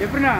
எப்படிண்ணா?